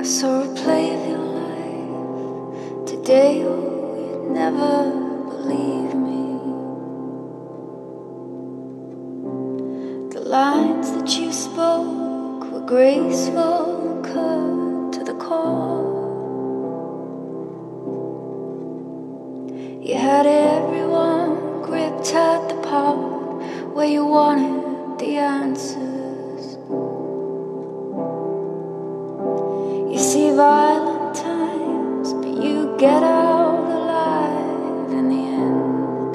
I saw a play of your life today. Oh, you'd never believe me. The lines that you spoke were graceful, cut to the core. You had everyone gripped at the part where you wanted the answers. Violent times, but you get out alive in the end.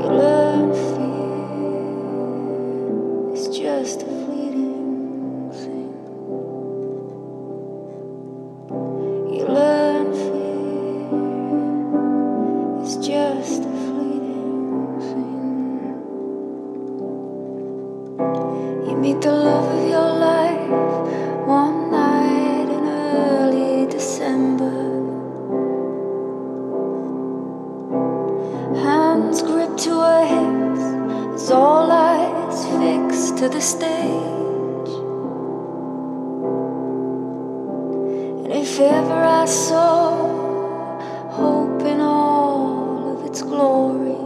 You learn fear is just a fleeting thing. You learn fear is just a fleeting thing. You meet the love of your life one night in early December. Hands gripped to her hips as all eyes fixed to the stage. And if ever I saw hope in all of its glory,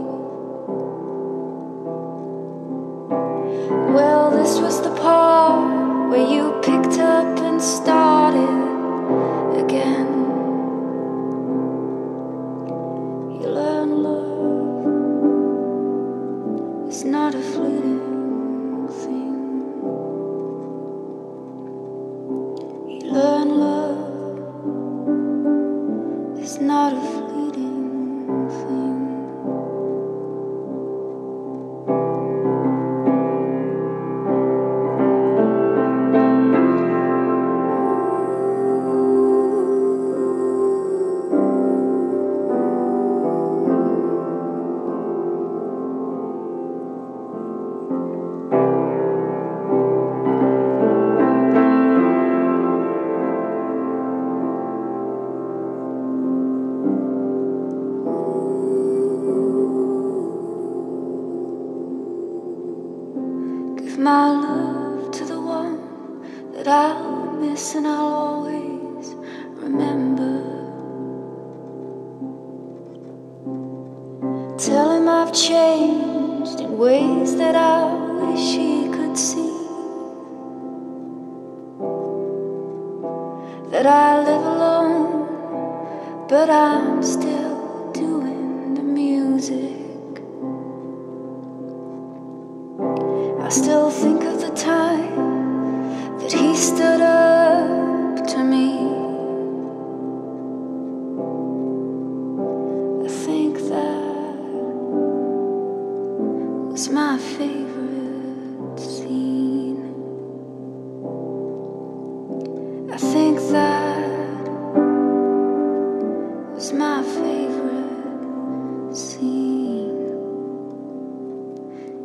well, this was the part where you picked My love to the one that I'll miss and I'll always remember. Tell him I've changed in ways that I wish he could see. That I live alone, but I'm still I still think of the time that he stood up to me. I think that was my favorite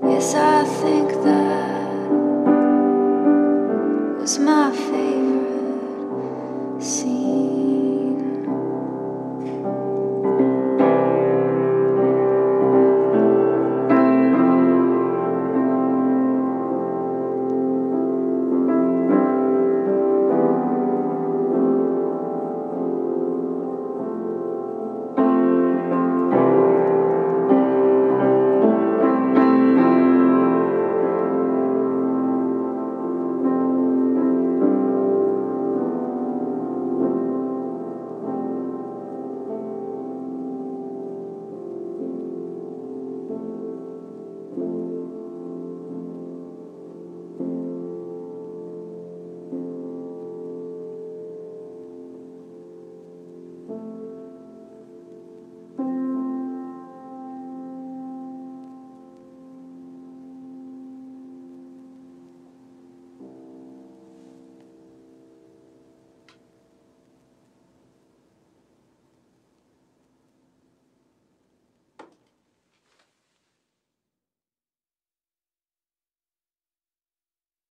Yes, I think that was my favorite scene.